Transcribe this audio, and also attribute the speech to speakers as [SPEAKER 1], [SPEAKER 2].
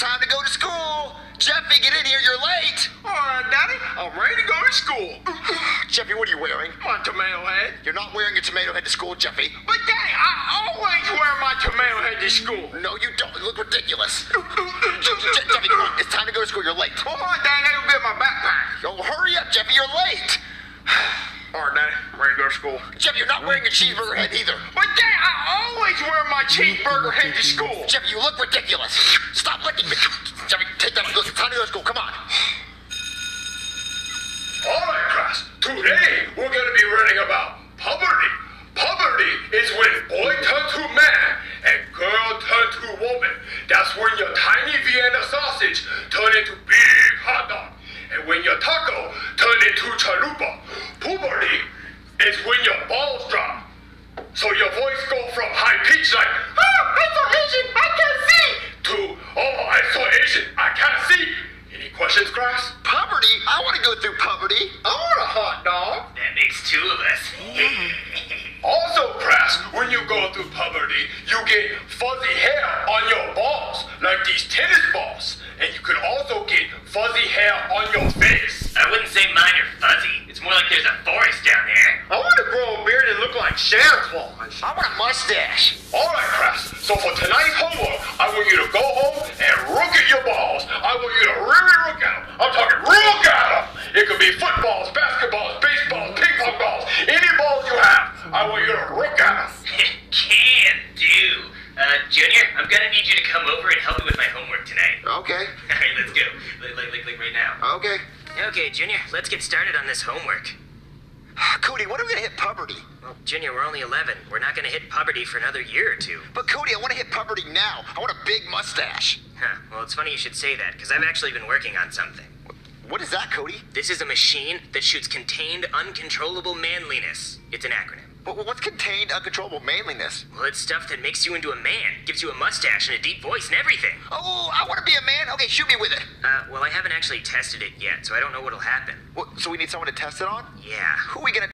[SPEAKER 1] time to go to school. Jeffy, get in here. You're late.
[SPEAKER 2] All right, Daddy, I'm ready to go to school.
[SPEAKER 1] Jeffy, what are you wearing?
[SPEAKER 2] My tomato head.
[SPEAKER 1] You're not wearing your tomato head to school, Jeffy.
[SPEAKER 2] But Daddy, I always wear my tomato head to school.
[SPEAKER 1] No, you don't. You look ridiculous. Je- Jeffy, come on. It's time to go to school. You're late.
[SPEAKER 2] Hold on, Daddy, I gotta get my backpack.
[SPEAKER 1] Yo, hurry up, Jeffy. You're late.
[SPEAKER 2] All right, Daddy, I'm ready to go to school.
[SPEAKER 1] Jeffy, you're not wearing your cheeseburger head either.
[SPEAKER 2] But Daddy, cheeseburger head to school.
[SPEAKER 1] Jeffy, you look ridiculous. Stop licking me. Jeffy, take that. Look, it's time to go to school. Come on.
[SPEAKER 3] All right, class. Today we're going to be learning about poverty. Poverty is when boy turn to man and girl turn to woman. That's when your tiny Vienna sausage turn into big hot dog, and when your taco turn into chalupa. Poverty is Any questions, class?
[SPEAKER 1] Puberty? I want to go through puberty.
[SPEAKER 2] I want a hot dog.
[SPEAKER 4] That makes two of us.
[SPEAKER 3] Also, Crass, when you go through puberty, you get fuzzy hair on your balls, like these tennis balls. And you can also get fuzzy hair on your face.
[SPEAKER 4] I wouldn't say mine are fuzzy. It's more like there's a forest down there.
[SPEAKER 2] I want to grow a beard and look like Santa Claus.
[SPEAKER 1] I want a mustache.
[SPEAKER 3] All right, Crass. So for tonight's homework, I want you to go I want you to look at them.
[SPEAKER 4] Can do. Uh, Junior, I'm gonna need you to come over and help me with my homework tonight.
[SPEAKER 1] Okay.
[SPEAKER 4] Alright, let's go. Like, like, like, like right now.
[SPEAKER 1] Okay.
[SPEAKER 4] Okay, Junior, let's get started on this homework.
[SPEAKER 1] Cody, when are we to hit puberty?
[SPEAKER 4] Well, Junior, we're only 11. We're not gonna hit puberty for another year or two.
[SPEAKER 1] But Cody, I want to hit puberty now. I want a big mustache.
[SPEAKER 4] Huh, well, it's funny you should say that, because I've actually been working on something.
[SPEAKER 1] What is that, Cody?
[SPEAKER 4] This is a machine that shoots contained, uncontrollable manliness. It's an acronym.
[SPEAKER 1] What- What's contained uncontrollable manliness?
[SPEAKER 4] Well, it's stuff that makes you into a man, gives you a mustache and a deep voice and everything.
[SPEAKER 1] Oh, I want to be a man. Okay, shoot me with it.
[SPEAKER 4] Uh, well, I haven't actually tested it yet, so I don't know what'll happen.
[SPEAKER 1] What, so we need someone to test it on?
[SPEAKER 4] Yeah.
[SPEAKER 1] Who are we going to